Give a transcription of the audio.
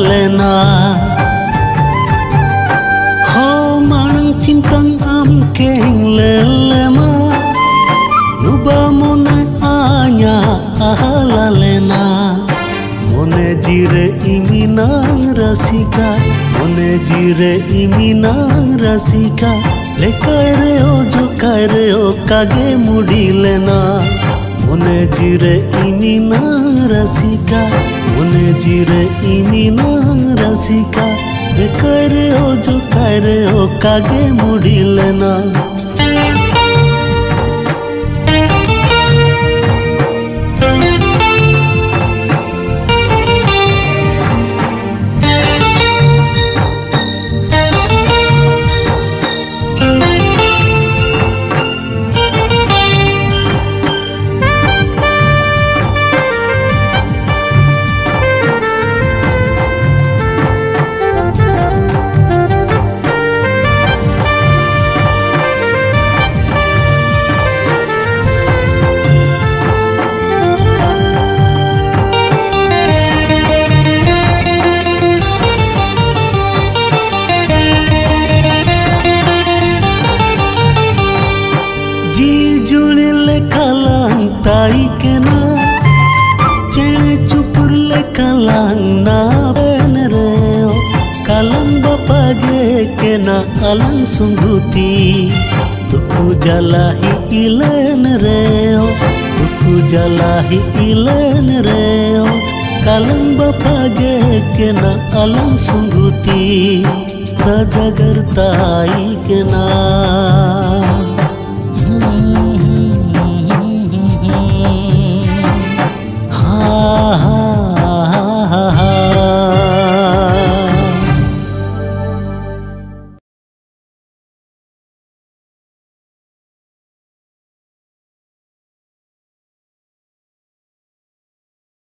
ᱪᱟᱞᱮ ᱱᱟ ᱦᱚ ᱢᱟᱲᱟᱝ ᱪᱤᱱᱛᱟᱹᱝ ᱟᱢ ᱠᱮᱦᱤᱝ ᱞᱮᱞᱮ ᱢᱟ ᱱᱩᱵᱟ ᱢᱚᱱᱮ ᱟᱧᱟ ᱟᱦᱟᱞᱟᱞᱮ ᱱᱟ মনে জিরে ইমিনাং রসিকা মনে জিরে ইমিনাং রসিকা লেকায় রে ও জোকায় রে ও কাগে মুড়িলে না ಒನೆ ಜಿರೆ ಇಮಿನ ರಸಿಕ ಒನೆ ಜಿರೆ ಇಮಿನ ರಸಿಕ ಕರೆ ಓ ಜು ಕರೆ ಓ ಕಾಗೆ ಮುಡಿಲನಾ बपागे के ना अलंग सुंगुती। दुखु जला ही इलेन रे ओ दुखु जला ही इलेन रे ओ कलम बपागे